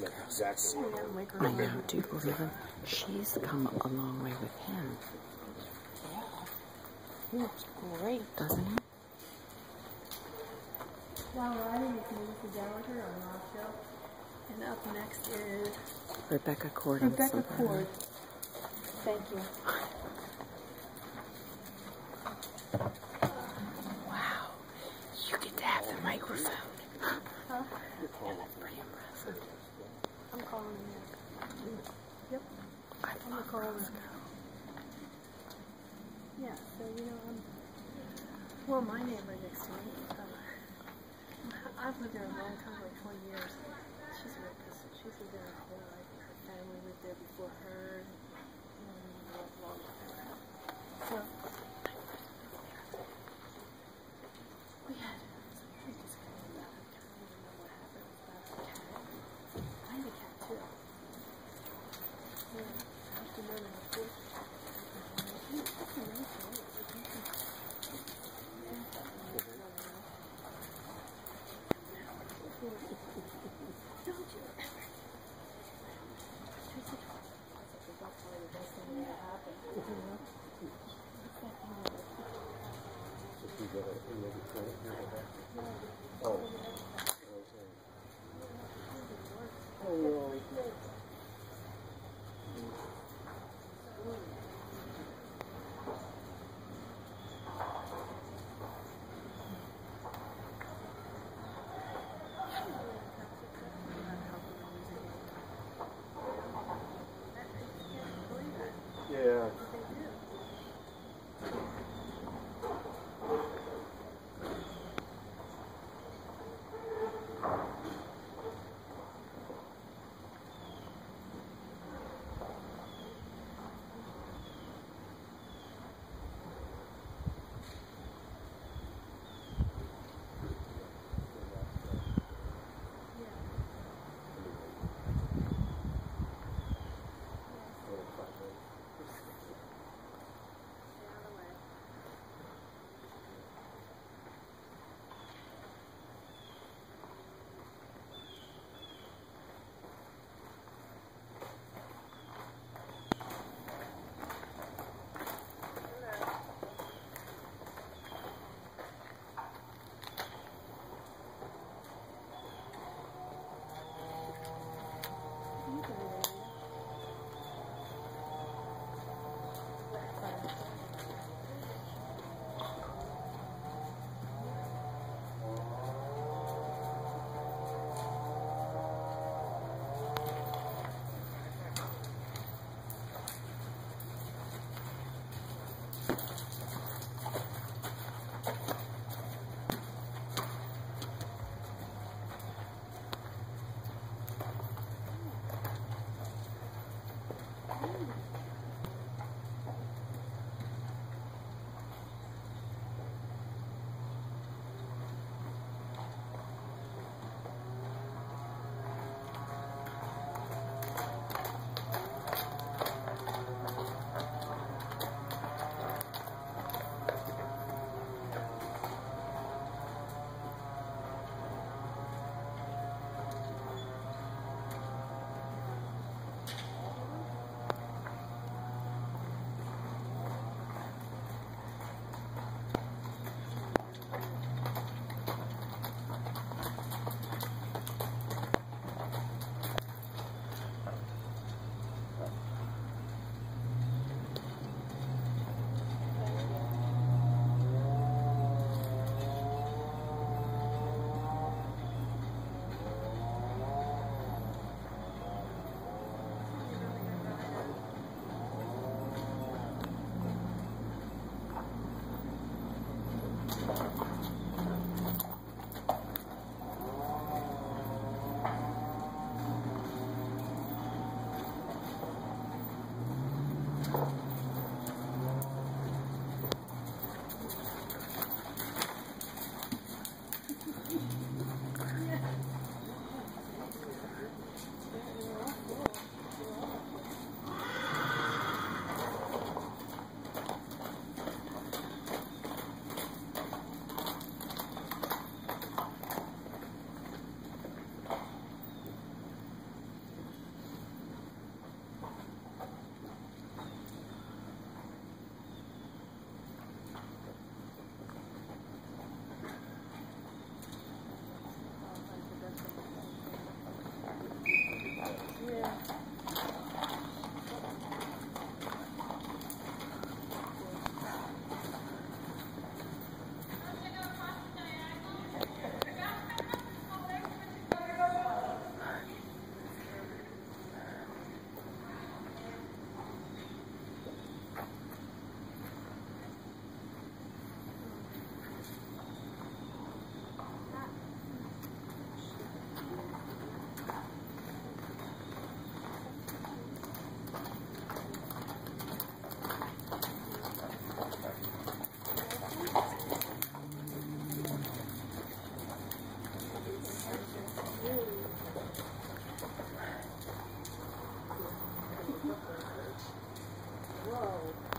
this girl. Exactly. I know. Do you believe him? She's come a long way with him. Yeah. He looks great. Doesn't he? While riding is Melissa Gallagher on Rock Show. And up next is Rebecca Cord. Rebecca. Cord. Thank you. Wow. You get to have the microphone. Huh? Yeah, that's pretty impressive. I'm calling you. Yep. I I'm Rose. Girl. Yeah, so you know, I'm, well, my neighbor next to me, uh, I've lived there a long time, like 20 years. She's a real pissed. She's lived there her whole life. Her family lived there before her. Whoa.